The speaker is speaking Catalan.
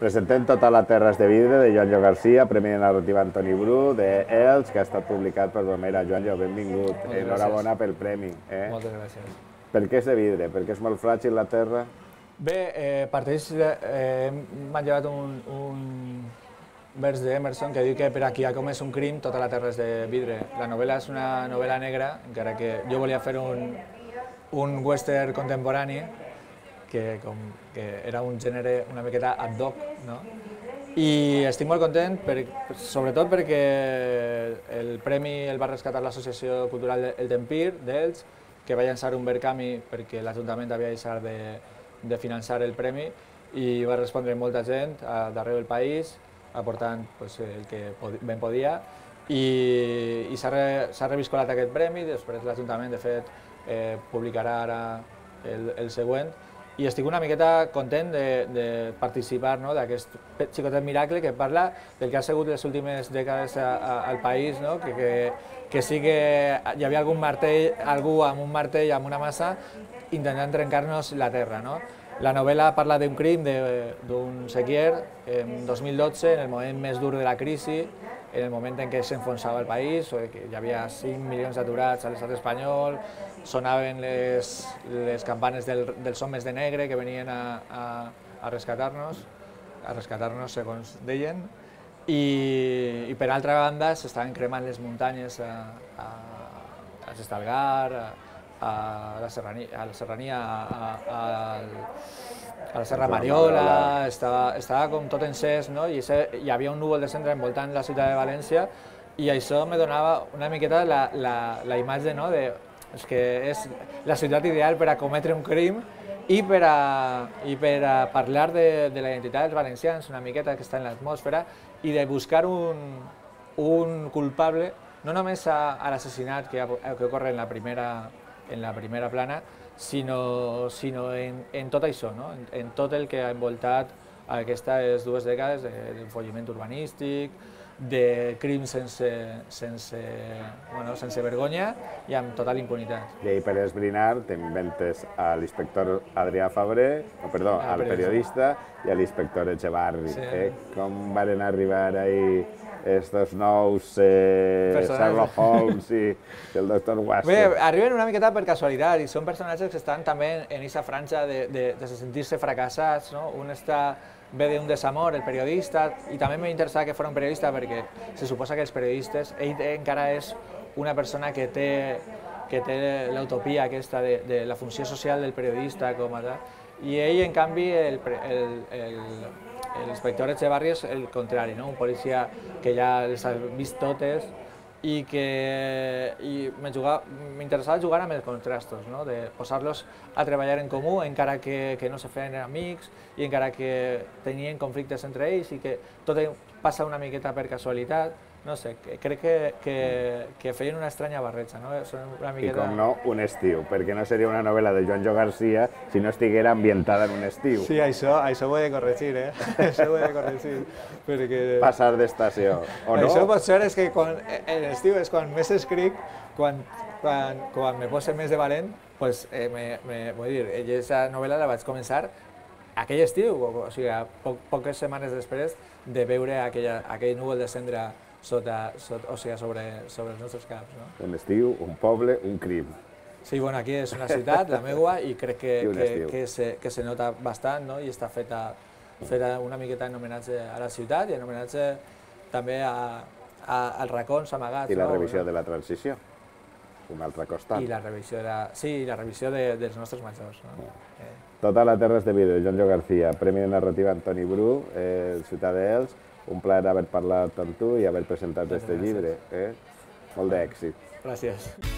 Presentem tota la Terres de Vidre de Joanjo Garcia, Premi de Narrativa Antoni Bru, de Els, que ha estat publicat per Bromera. Joanjo, benvingut. Moltes Enhorabona gràcies. pel premi. Eh? Moltes gràcies. Per què és de vidre? Perquè és molt fràgil la terra? Bé, eh, parteix de, eh, m'han llevat un, un vers d'Emerson que diu que per a qui ha comès un crim tota la terra és de vidre. La novel·la és una novel·la negra, encara que jo volia fer un, un western contemporani, que, com, que era un gènere una miqueta ad hoc, no? I estic molt content, per, sobretot perquè el premi el va rescatar l'Associació Cultural El Tempir, d'Ells, que va llançar un Verkami perquè l'Ajuntament havia deixat de, de finançar el premi i va respondre molta gent d'arreu del país, aportant pues, el que ben podia i, i s'ha re, reviscolat aquest premi, després l'Ajuntament de fet eh, publicarà ara el, el següent i estic una miqueta content de, de participar no, d'aquest xicotet miracle que parla del que ha sigut les últimes dècades a, a, al país, no? que, que, que sí que hi havia algun martell, algú amb un martell, amb una massa, intentant trencar-nos la terra. No? La novel·la parla d'un crim d'un sequier en 2012, en el moment més dur de la crisi, en el moment en què s'enfonsava el país, que hi havia 5 milions d'aturats a l'estat espanyol, sonaven les, les campanes del, dels homes de negre que venien a, a, a rescatar-nos, a rescatar-nos segons deien, i, i per altra banda s'estaven cremant les muntanyes a, a, a Estalgar, a, a la serrania, a, la serrania a, a, a, a la Serra Mariola, estava, estava com tot encès, no? I ese, hi havia un núvol de cendra envoltant la ciutat de València i això me donava una miqueta la, la, la imatge no? de, és que és la ciutat ideal per a cometre un crim i per a, i per a parlar de, de la identitat dels valencians, una miqueta que està en l'atmosfera, i de buscar un, un culpable, no només a, a l'assassinat que, que ocorre en la primera, en la primera plana, sinó, sinó en, en tot això, no? en, en tot el que ha envoltat aquestes dues dècades de- d'enfolliment urbanístic, de crims sense, sense, bueno, sense vergonya i amb total impunitat. I ahir per esbrinar t'inventes a l'inspector Adrià Fabré, no, perdó, Ah, al periodista i a l'inspector Echevarri. Sí. Eh? Com varen arribar ahir estos nous eh, Personatges. Sherlock Holmes i el doctor Watson? Bé, arriben una miqueta per casualitat i són personatges que estan també en aquesta franja de, de, de sentir-se fracassats. No? Un està ve d'un desamor, el periodista, i també m'ha interessat que fos un periodista perquè se suposa que els periodistes, ell encara és una persona que té, que té l'utopia aquesta de, de la funció social del periodista com tal, i ell, en canvi, el, pre- el, el, l'inspector Echevarri és el contrari, no? un policia que ja les ha vist totes i que i m'interessava jugar amb els contrastos, no? de posar-los a treballar en comú, encara que, que no se feien amics i encara que tenien conflictes entre ells i que tot passa una miqueta per casualitat. No sé, crec que, que, que feien una estranya barreja, no? Són una I miqueta... com no, un estiu, perquè no seria una novel·la de Joan Jo Garcia si no estiguera ambientada en un estiu. Sí, això, això ho he de corregir, eh? això ho he de corregir, perquè... Passar d'estació, o no? Això pot ser és que quan, en l'estiu és quan més escric, quan, quan, quan me poso més de valent, pues, eh, me, me, vull dir, aquesta novel·la la vaig començar aquell estiu, o, o sigui, poc, poques setmanes després de veure aquella, aquell núvol de cendra sota, sota, o sigui, sobre, sobre els nostres caps. No? Un estiu, un poble, un crim. Sí, bueno, aquí és una ciutat, la meua, i crec que, I que, que, se, que se nota bastant, no? i està feta, feta una miqueta en homenatge a la ciutat i en homenatge també a, a, als racons amagats. I la no? revisió de la transició, un altre costat. I la revisió de, la, sí, la revisió de, dels nostres majors. No? Eh, Tota la terra és de vidre, Joan Jo García, Premi de Narrativa Antoni Bru, eh, Ciutat d'Els. Un plaer haver parlat amb tu i haver presentat gràcies. llibre. Eh? Molt d'èxit. gràcies.